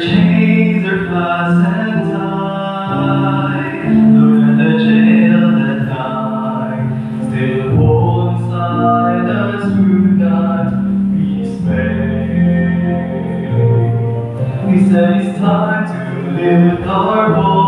chains are fast and tight. Look in the jail that night. Still hold inside us who not be spake. He said it's time to live our voice.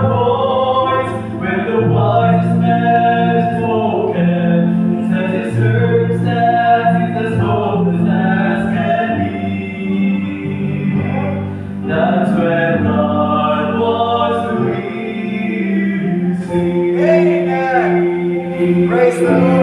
Oh.